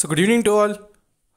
So good evening to all.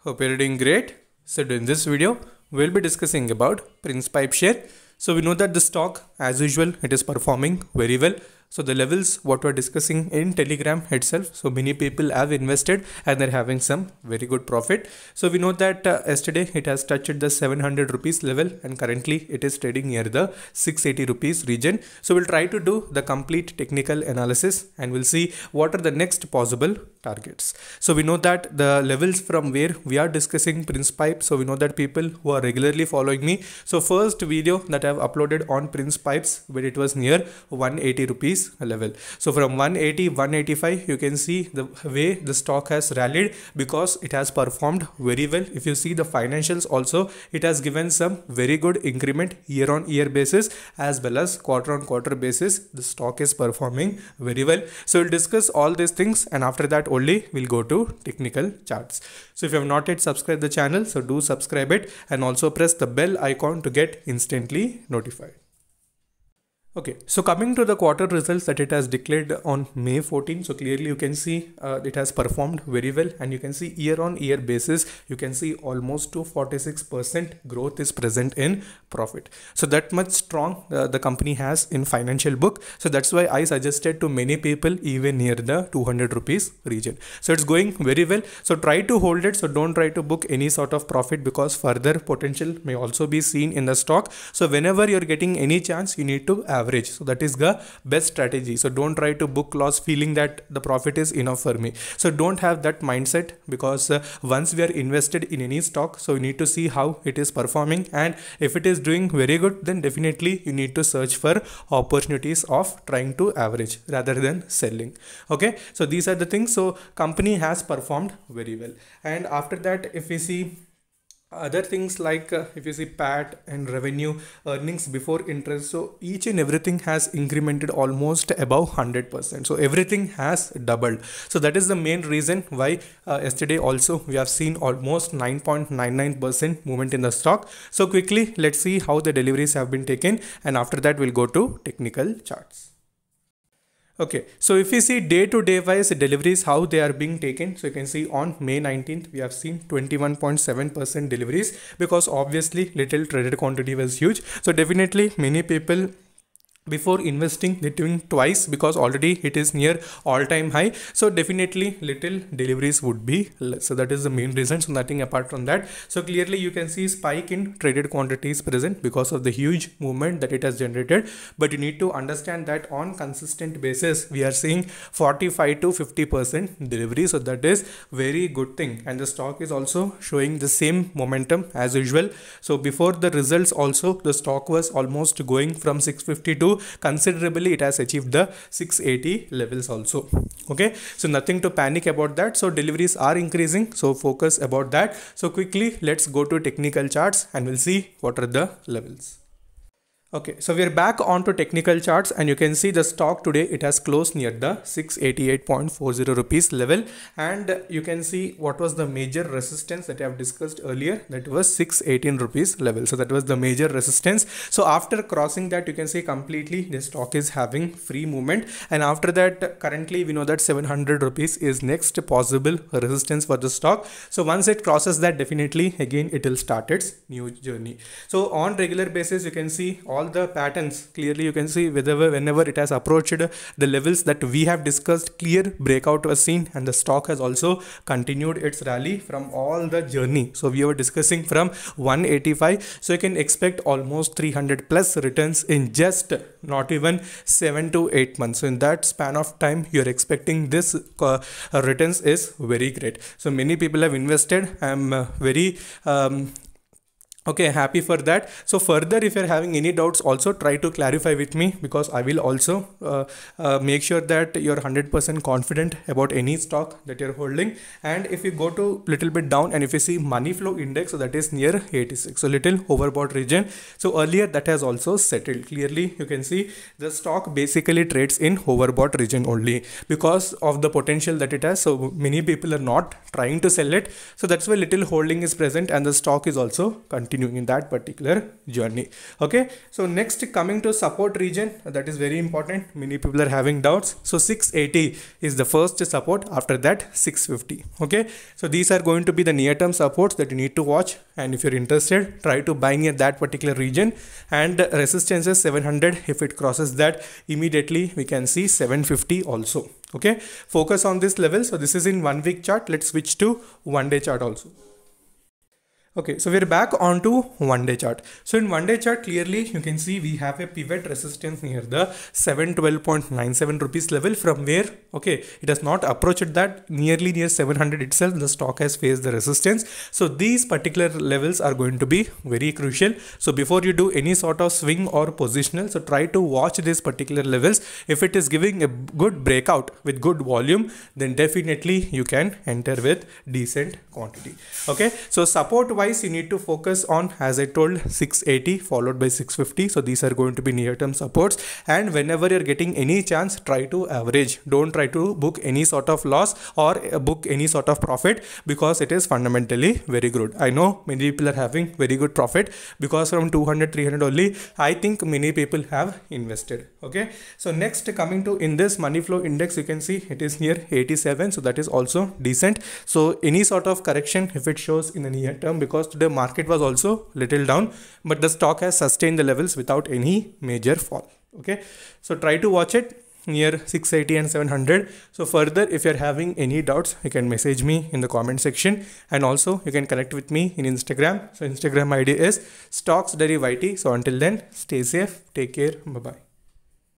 Hope you're doing great. So in this video, we'll be discussing about Prince Pipe share. So we know that the stock, as usual, it is performing very well. So the levels what we're discussing in Telegram itself. So many people have invested and they're having some very good profit. So we know that uh, yesterday it has touched the 700 rupees level and currently it is trading near the 680 rupees region. So we'll try to do the complete technical analysis and we'll see what are the next possible targets. So we know that the levels from where we are discussing Prince Pipe. So we know that people who are regularly following me. So first video that I've uploaded on Prince Pipes where it was near 180 rupees level. So from 180 185 you can see the way the stock has rallied because it has performed very well. If you see the financials also it has given some very good increment year on year basis as well as quarter on quarter basis. The stock is performing very well. So we'll discuss all these things and after that only we'll go to technical charts. So if you have not yet subscribed the channel so do subscribe it and also press the bell icon to get instantly notified Okay, so coming to the quarter results that it has declared on May 14, so clearly you can see uh, it has performed very well and you can see year on year basis, you can see almost to 46% growth is present in profit. So that much strong uh, the company has in financial book. So that's why I suggested to many people even near the 200 rupees region. So it's going very well. So try to hold it. So don't try to book any sort of profit because further potential may also be seen in the stock. So whenever you're getting any chance, you need to average. So that is the best strategy. So don't try to book loss feeling that the profit is enough for me. So don't have that mindset because uh, once we are invested in any stock so we need to see how it is performing. And if it is doing very good then definitely you need to search for opportunities of trying to average rather than selling. Okay? So these are the things. So company has performed very well. And after that if we see other things like uh, if you see pat and revenue earnings before interest so each and everything has incremented almost above 100% so everything has doubled. So that is the main reason why uh, yesterday also we have seen almost 9.99% movement in the stock. So quickly let's see how the deliveries have been taken and after that we'll go to technical charts Okay, so if we see day to day wise deliveries, how they are being taken. So you can see on May 19th, we have seen 21.7% deliveries because obviously little traded quantity was huge. So definitely many people before investing doing twice because already it is near all time high. So definitely little deliveries would be less so that is the main reason. So nothing apart from that. So clearly you can see spike in traded quantities present because of the huge movement that it has generated. But you need to understand that on consistent basis we are seeing 45 to 50 percent delivery. So that is very good thing. And the stock is also showing the same momentum as usual. So before the results also the stock was almost going from 650 considerably it has achieved the 680 levels also. Okay? So nothing to panic about that. So deliveries are increasing. So focus about that. So quickly let's go to technical charts and we'll see what are the levels Okay, so we're back onto technical charts and you can see the stock today it has closed near the 688.40 rupees level and you can see what was the major resistance that I have discussed earlier that was 618 rupees level. So that was the major resistance. So after crossing that you can see completely the stock is having free movement and after that currently we know that 700 rupees is next possible resistance for the stock. So once it crosses that definitely again it will start its new journey. So on regular basis you can see all all the patterns clearly you can see whether whenever it has approached the levels that we have discussed clear breakout was seen and the stock has also continued its rally from all the journey. So we were discussing from 185 so you can expect almost 300 plus returns in just not even 7 to 8 months. So in that span of time you're expecting this uh, returns is very great. So many people have invested. I'm uh, very um, okay happy for that. So further if you're having any doubts also try to clarify with me because i will also uh, uh, make sure that you're 100% confident about any stock that you're holding. And if you go to little bit down and if you see money flow index so that is near 86 so little overbought region. So earlier that has also settled. Clearly you can see the stock basically trades in overbought region only because of the potential that it has. So many people are not trying to sell it. So that's why little holding is present and the stock is also continuing continuing in that particular journey. Okay? So next coming to support region that is very important. Many people are having doubts. So 680 is the first support. After that 650 okay? So these are going to be the near term supports that you need to watch. And if you're interested try to buy near that particular region. And resistance is 700 if it crosses that immediately we can see 750 also. Okay? Focus on this level. So this is in one week chart. Let's switch to one day chart also Okay, so we're back onto one day chart. So in one day chart, clearly you can see we have a pivot resistance near the 712.97 rupees level from where, okay, it has not approached that nearly near 700 itself. The stock has faced the resistance. So these particular levels are going to be very crucial. So before you do any sort of swing or positional, so try to watch these particular levels. If it is giving a good breakout with good volume, then definitely you can enter with decent quantity. Okay, so support wise you need to focus on as i told 680 followed by 650 so these are going to be near term supports. And whenever you're getting any chance try to average. Don't try to book any sort of loss or uh, book any sort of profit because it is fundamentally very good. I know many people are having very good profit because from 200 300 only. I think many people have invested. Okay? So next coming to in this money flow index you can see it is near 87 so that is also decent. So any sort of correction if it shows in the near term because because today market was also little down but the stock has sustained the levels without any major fall okay? So try to watch it near 680 and 700 so further if you're having any doubts you can message me in the comment section. And also you can connect with me in instagram. So instagram id is stocks so until then stay safe. Take care. Bye bye